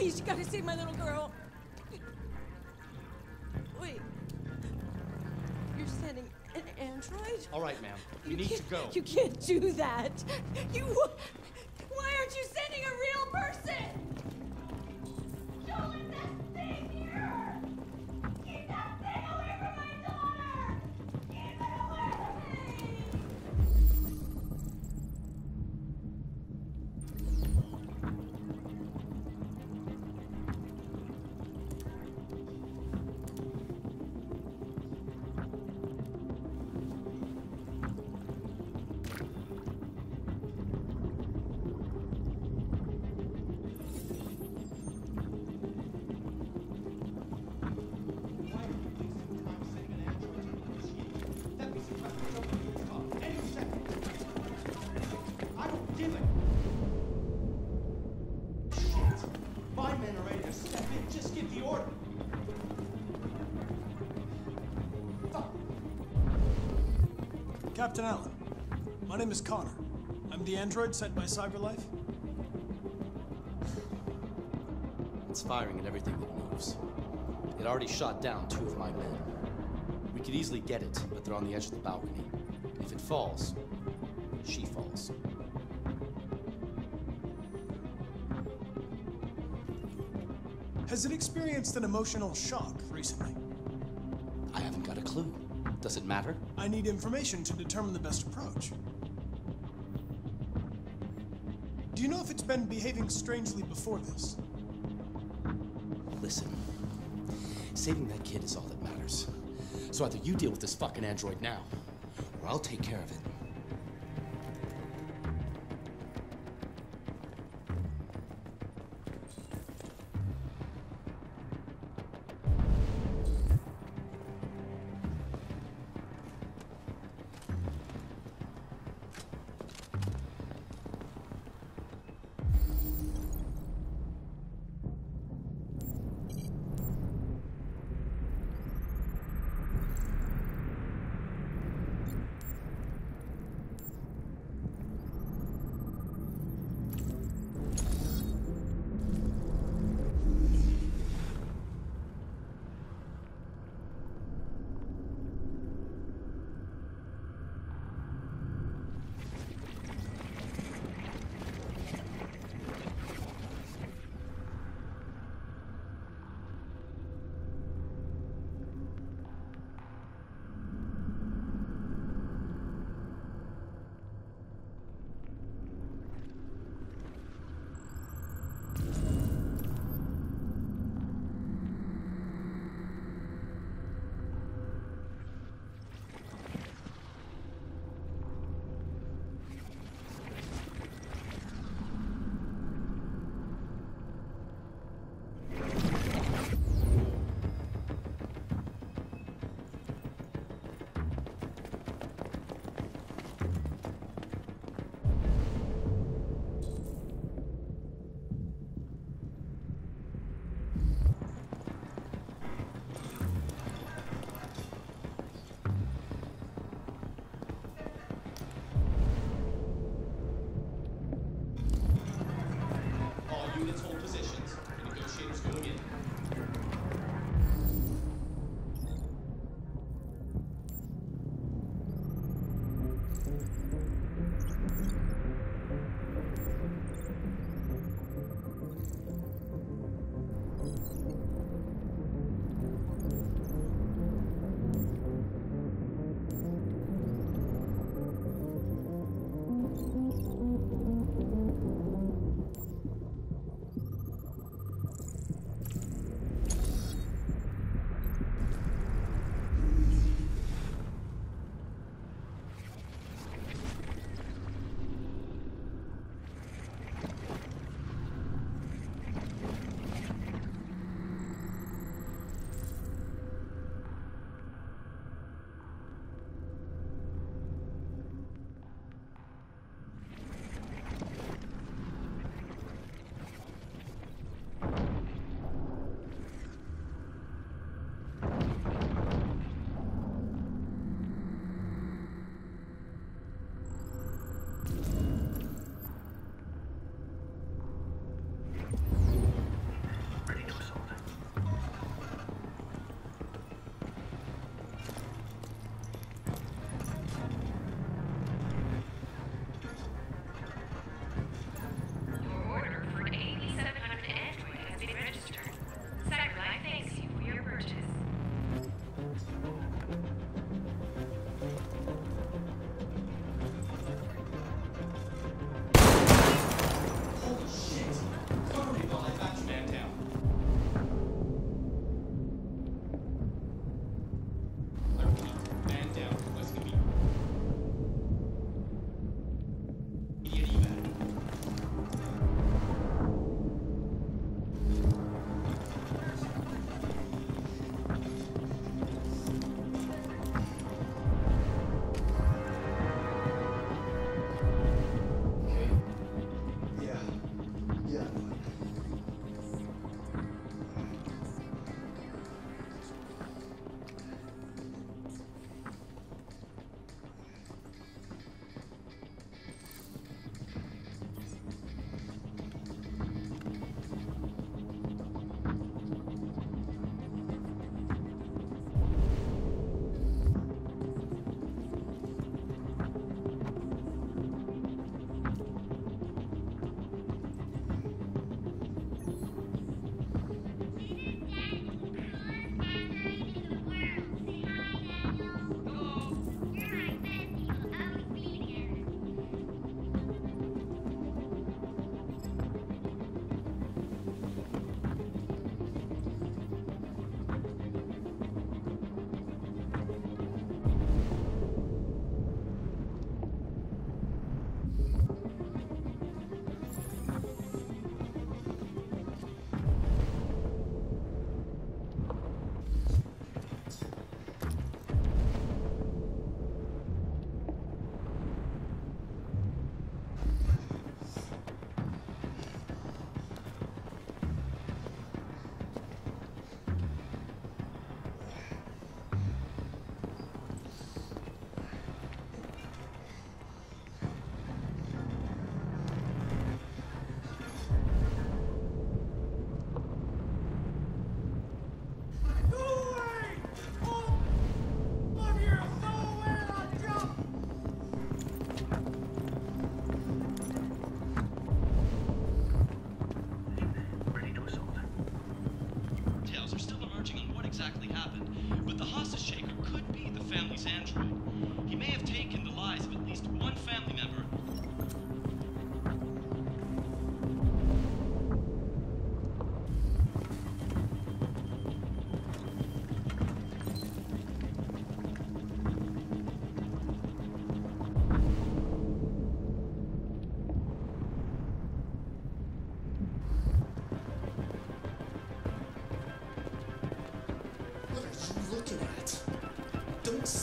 Please, you gotta save my little girl. Wait. You're sending an android? All right, ma'am. You, need to go. You can't do that. You. Captain Allen, my name is Connor. I'm the android sent by CyberLife. It's firing at everything that moves. It already shot down two of my men. We could easily get it, but they're on the edge of the balcony. If it falls, she falls. Has it experienced an emotional shock recently? Does it matter? I need information to determine the best approach. Do you know if it's been behaving strangely before this? Listen, saving that kid is all that matters. So either you deal with this fucking android now, or I'll take care of it.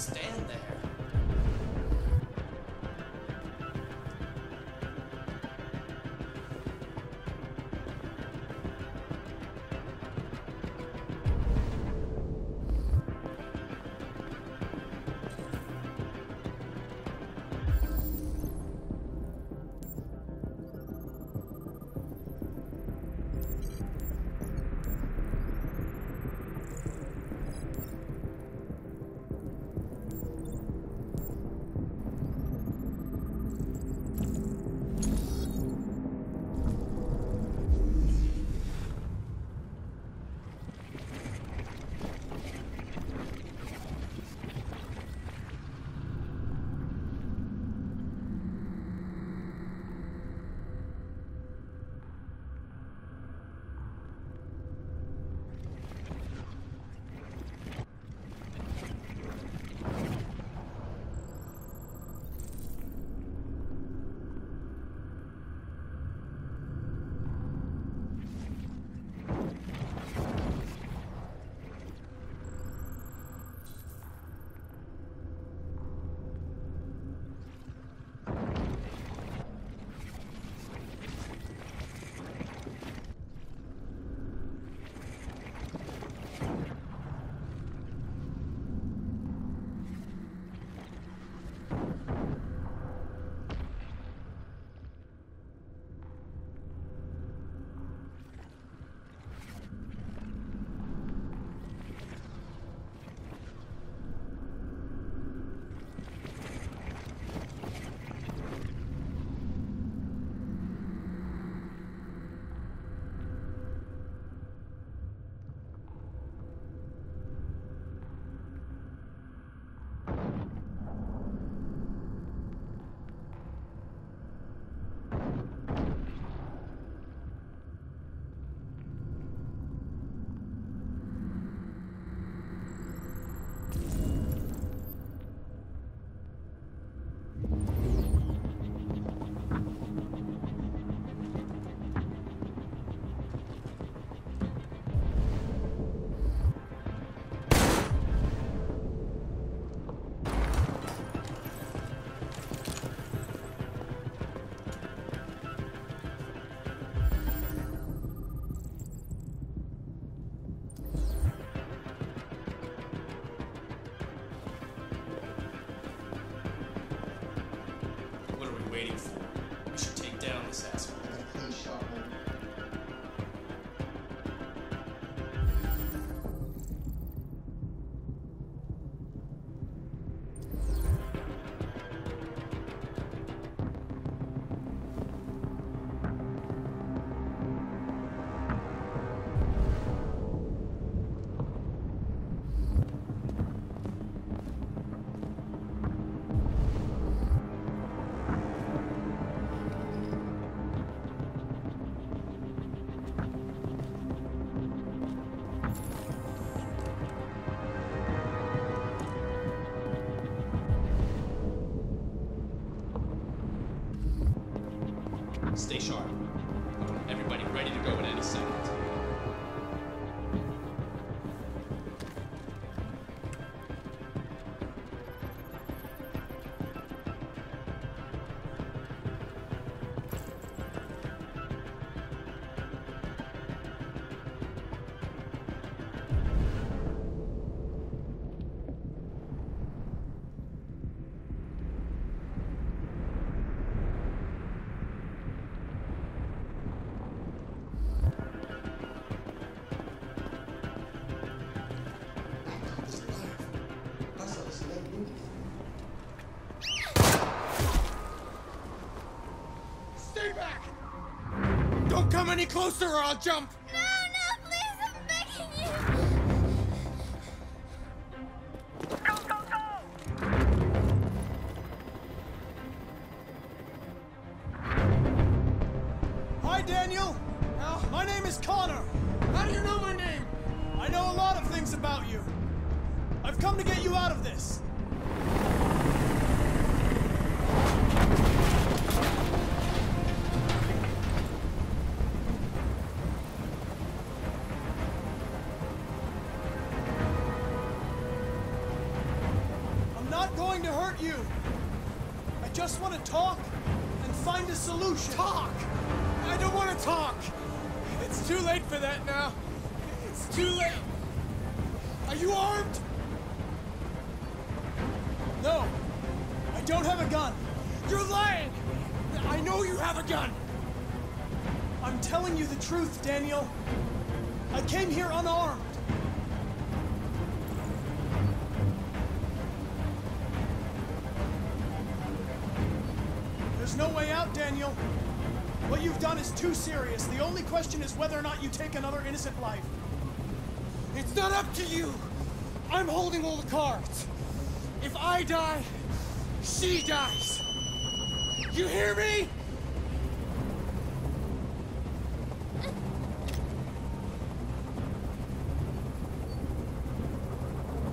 Stand there. Closer or I'll jump! There's no way out, Daniel. What you've done is too serious. The only question is whether or not you take another innocent life. It's not up to you! I'm holding all the cards. If I die, she dies. You hear me?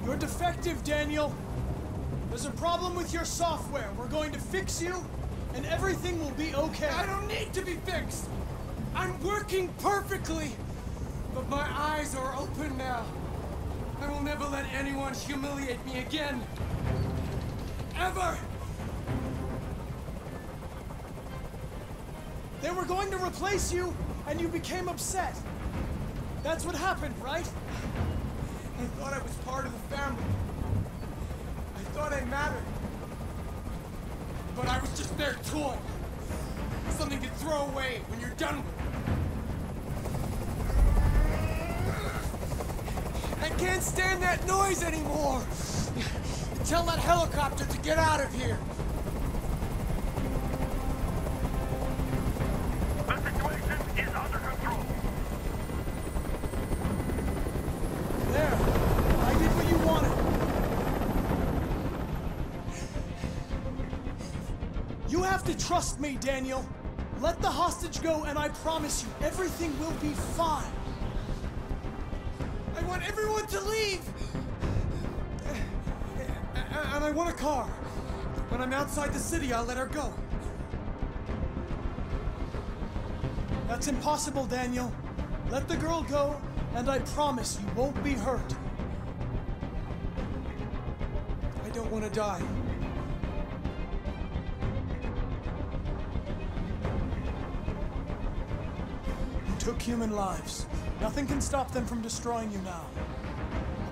You're defective, Daniel. There's a problem with your software. We're going to fix you, and everything will be okay. I don't need to be fixed. I'm working perfectly. But my eyes are open now. I will never let anyone humiliate me again. Ever! They were going to replace you, and you became upset. That's what happened, right? I thought I was part of the family. I thought I mattered. But I was just their toy. Something to throw away when you're done with it. I can't stand that noise anymore! Tell that helicopter to get out of here! Me, Daniel. Let the hostage go, and I promise you, everything will be fine. I want everyone to leave! And I want a car. When I'm outside the city, I'll let her go. That's impossible, Daniel. Let the girl go, and I promise you won't be hurt. I don't want to die. Took human lives. Nothing can stop them from destroying you now.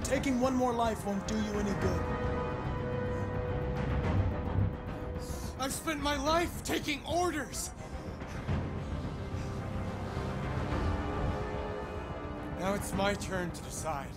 Taking one more life won't do you any good. I've spent my life taking orders. Now it's my turn to decide.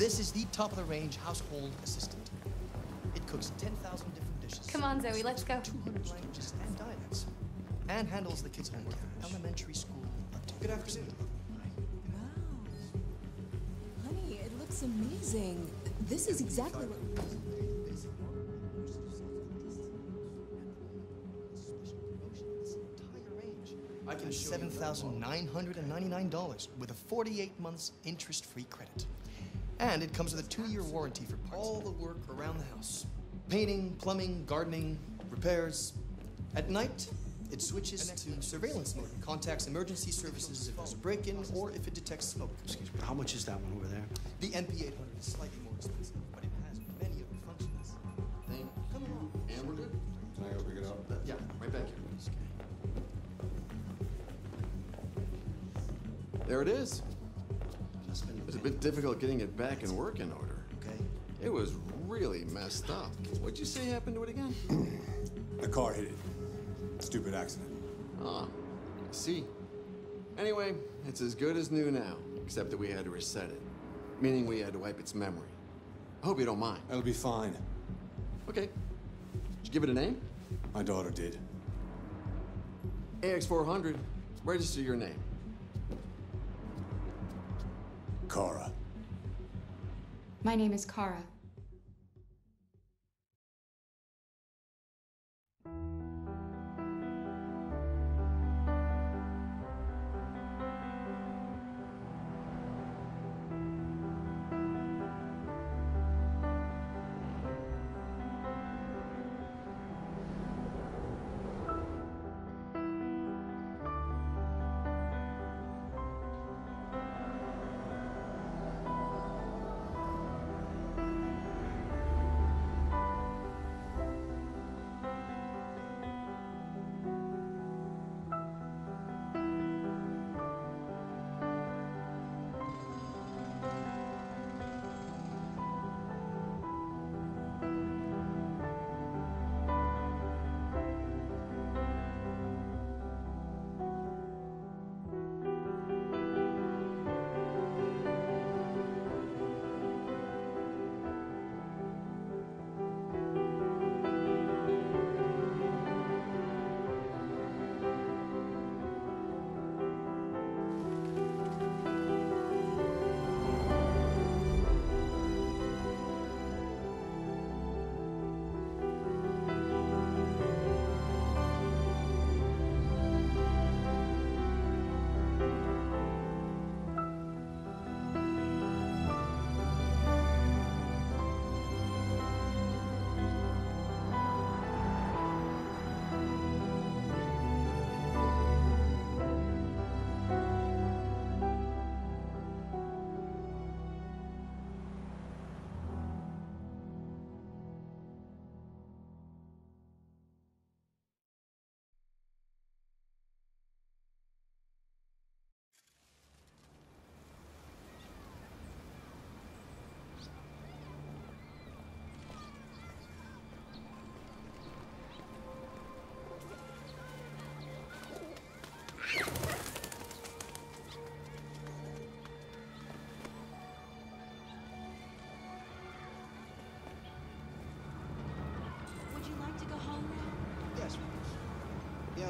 This is the top of the range household assistant. It cooks 10,000 different dishes. dishes. Come on, Zoe, let's go. 200 languages and dialects. And handles the kids' homework. Elementary school up to Good afternoon. Wow. Honey, it looks amazing. This is exactly what. I can show you Seven thousand nine hundred and ninety-nine dollars with a forty-eight months interest-free credit, and it comes with a two-year warranty for. All the work around the house: painting, plumbing, gardening, repairs. At night, it switches to surveillance mode, and contacts emergency services if there's a break-in or if it detects smoke. Excuse me, how much is that one over there? The MP800 is slightly more difficult getting it back in working order. Okay. It was really messed up. What'd you say happened to it again? The car hit it. Stupid accident. Ah, I see. Anyway, it's as good as new now, except that we had to reset it. Meaning we had to wipe its memory. I hope you don't mind. That'll be fine. Okay. Did you give it a name? My daughter did. AX400. Register your name. Kara. My name is Kara.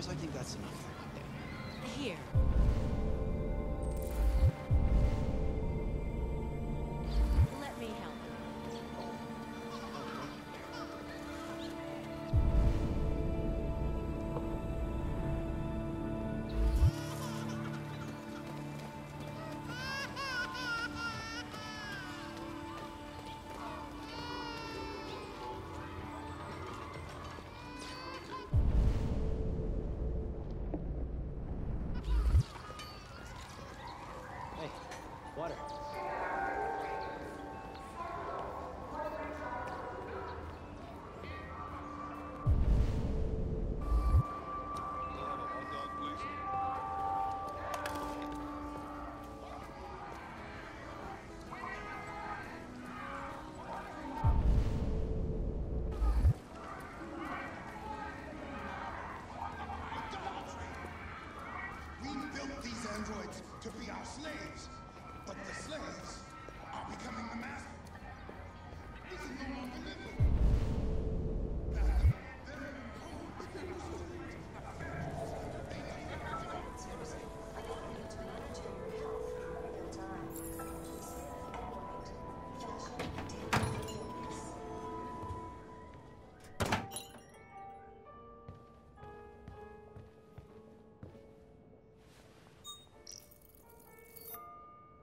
I think that's enough. Here. Androids to be our slaves, but the slaves are becoming the master. We can no longer live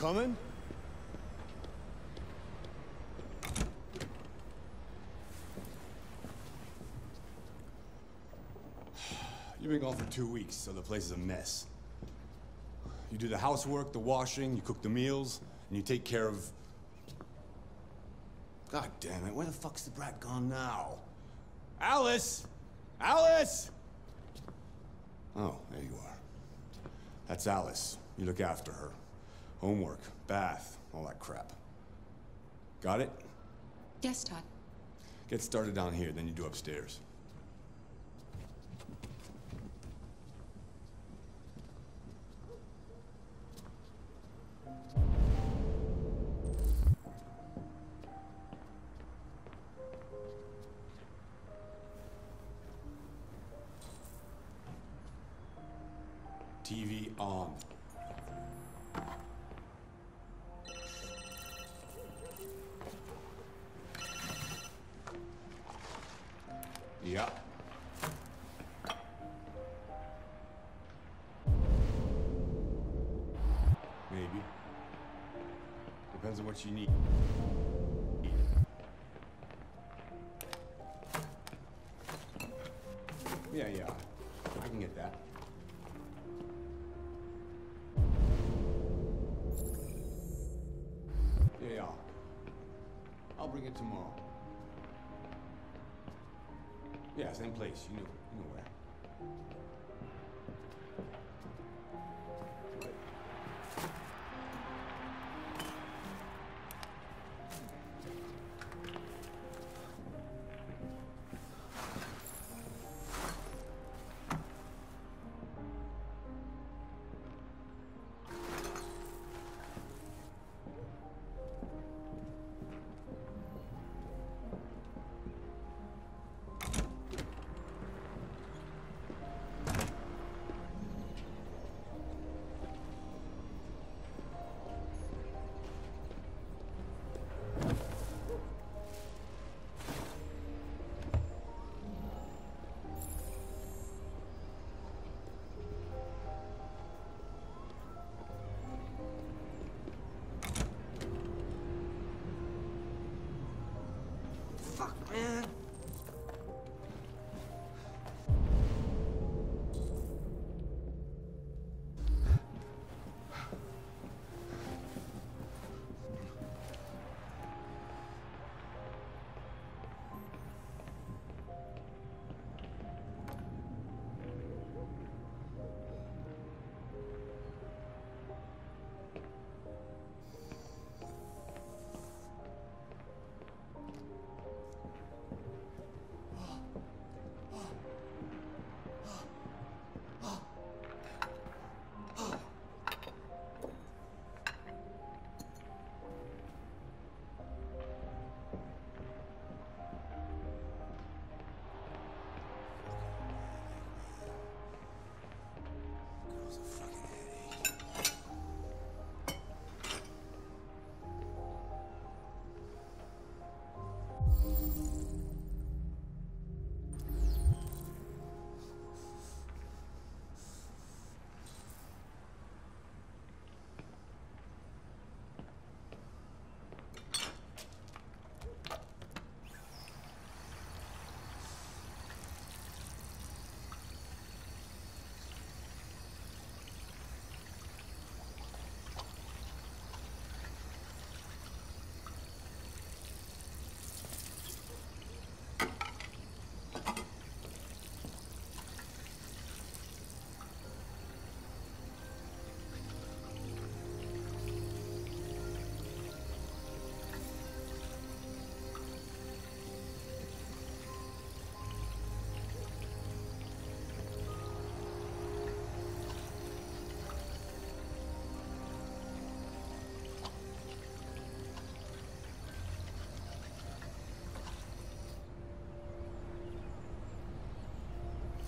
Coming? You've been gone for two weeks, so the place is a mess. You do the housework, the washing, you cook the meals, and you take care of... God damn it, where the fuck's the brat gone now? Alice! Alice! Oh, there you are. That's Alice. You look after her. Homework, bath, all that crap. Got it? Yes, Todd. Get started down here, then you do upstairs. Yeah. Maybe. Depends on what you need. Place. You know, you know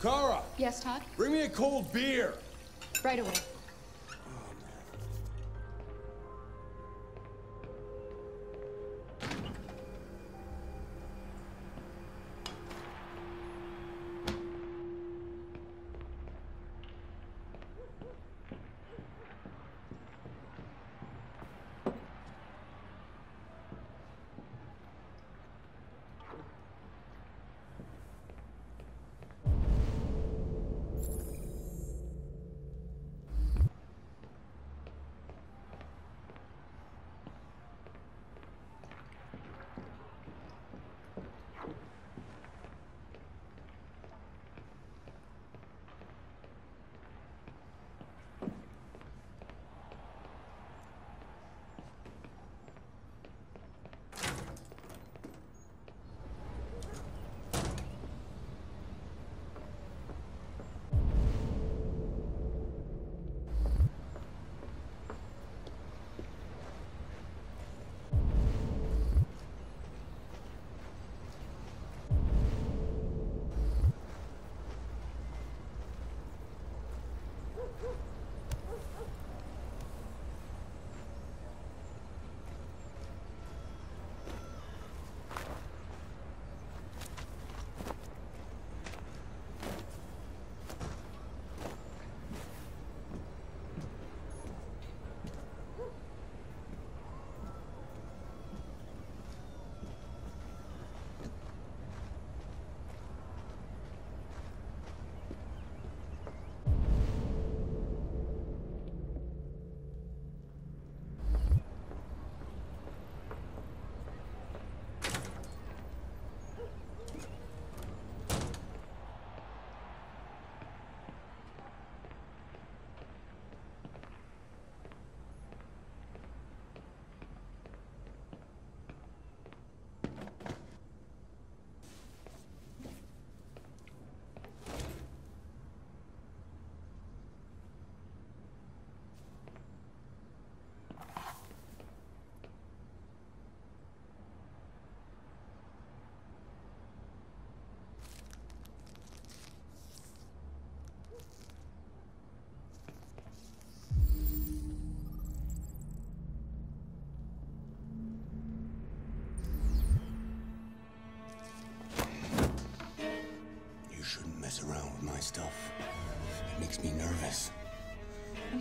Kara, Yes, Todd? bring me a cold beer. Right away.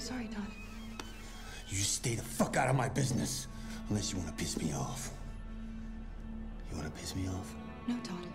sorry, Todd. You stay the fuck out of my business. Unless you want to piss me off. You want to piss me off? No, Todd.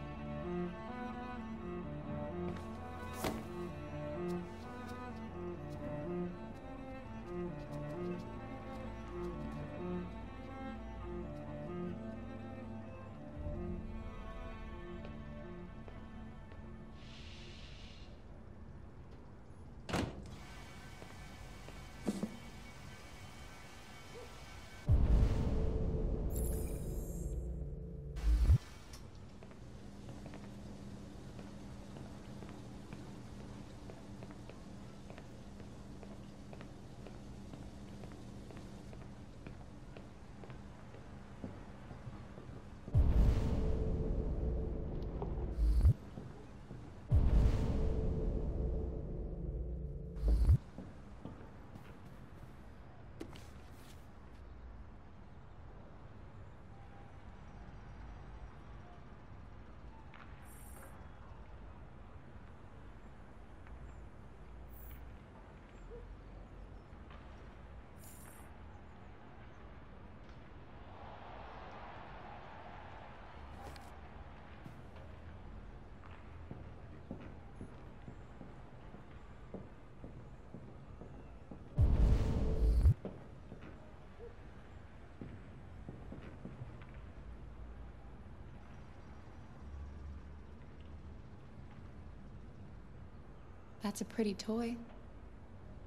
That's a pretty toy.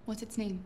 What's its name?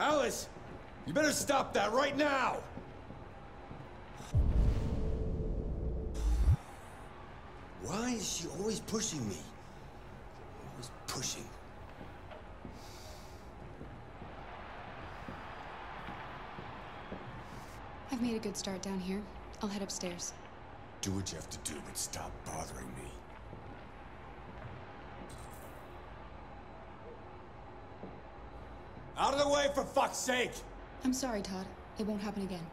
Alice! You better stop that right now! Why is she always pushing me? Always pushing. I've made a good start down here. I'll head upstairs. Do what you have to do, but stop bothering me. Out of the way, for fuck's sake! I'm sorry, Todd. It won't happen again.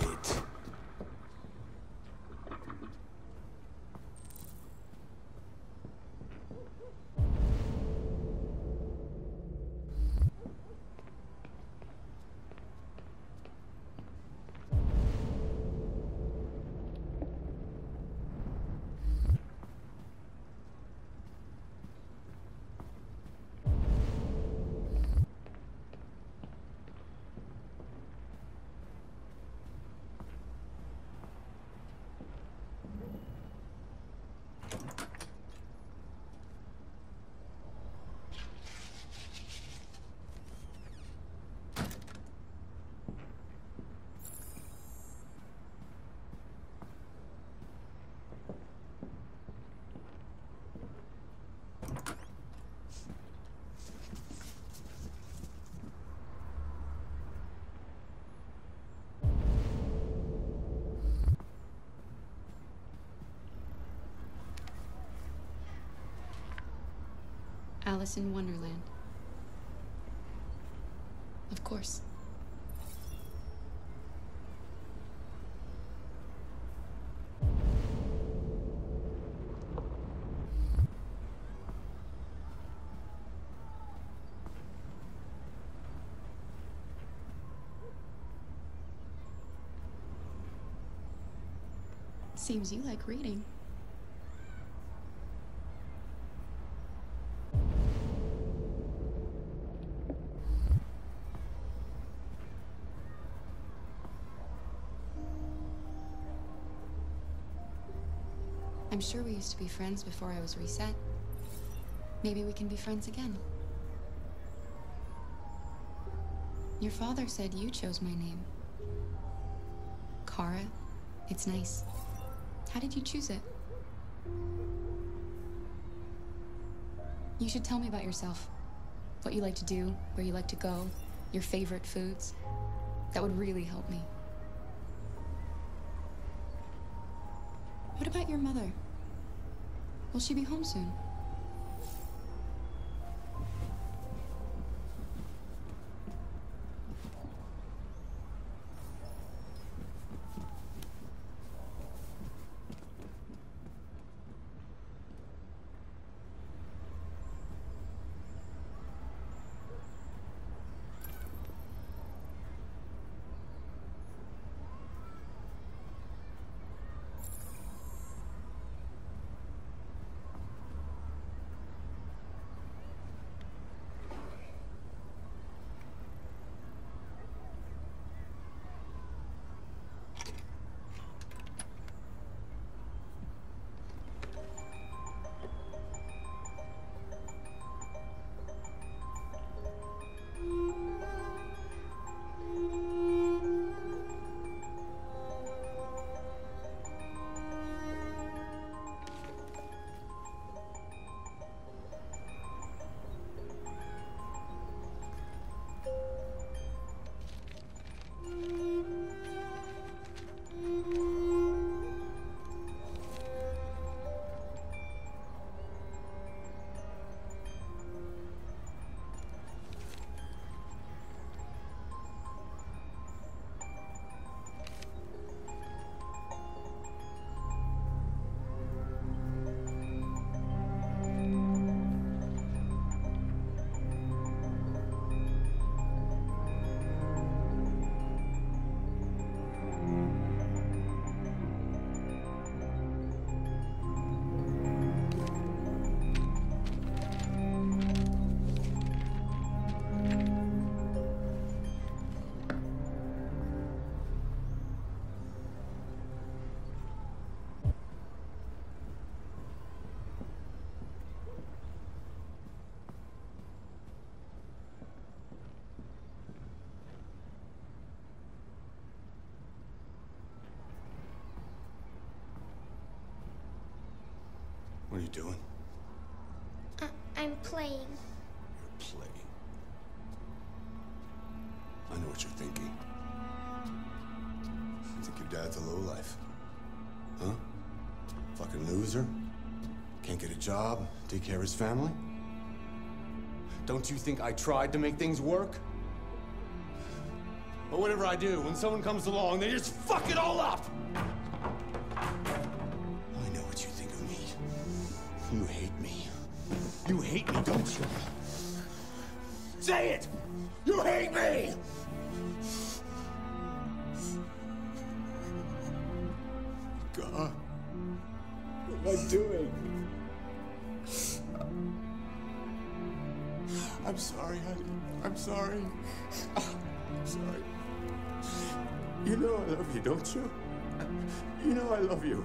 Much Alice in Wonderland. Of course. Seems you like reading. Sure we used to be friends before I was reset. Maybe we can be friends again. Your father said you chose my name. Kara. It's nice. How did you choose it? You should tell me about yourself. What you like to do, where you like to go, your favorite foods. That would really help me. What about your mother? Will she be home soon? What are you doing? I- I'm playing. You're playing. I know what you're thinking. You think your dad's a lowlife? Huh? Fucking loser? Can't get a job, take care of his family? Don't you think I tried to make things work? But whatever I do, when someone comes along, they just fuck it all up! Hate me, don't you? Say it! You hate me! God. What am I doing? I'm sorry, honey. I'm sorry. I'm sorry. You know I love you, don't you? You know I love you.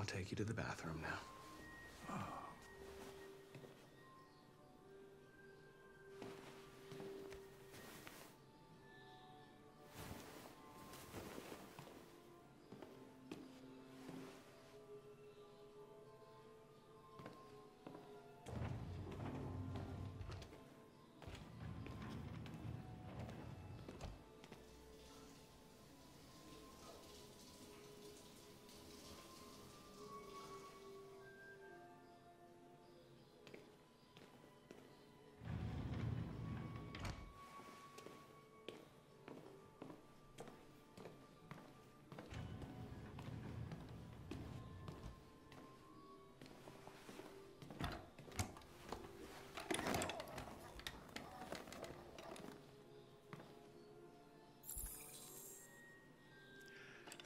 I'll take you to the bathroom now. Oh.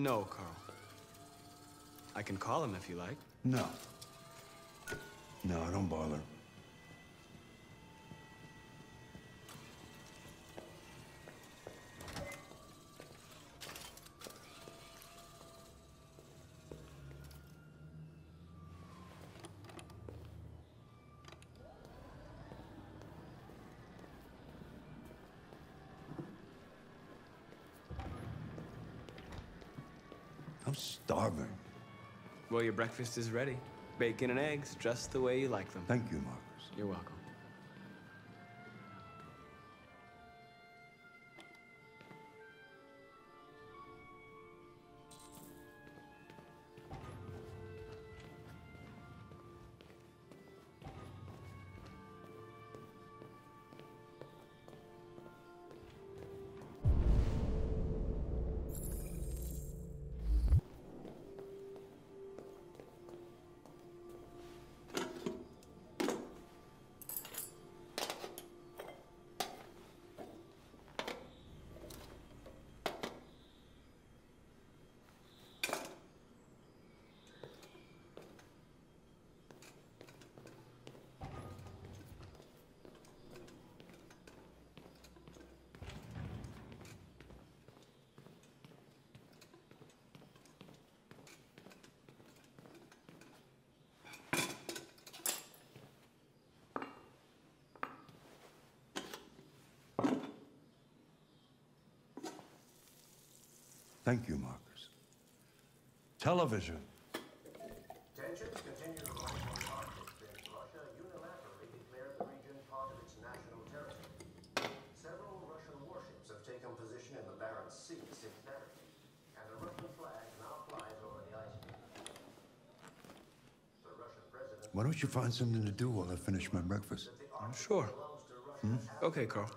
No, Carl. I can call him if you like. No. No, don't bother. I'm starving. Well, your breakfast is ready. Bacon and eggs, just the way you like them. Thank you, Marcus. You're welcome. Thank you, Marcus. Television. Tensions continue to rise on the Arctic since Russia unilaterally declared the region part of its national territory. Several Russian warships have taken position in the Barents Sea since then, and the Russian flag now flies over the ice. The Russian president Why don't you find something to do while I finish my breakfast? Sure. Hmm? Okay, Carl.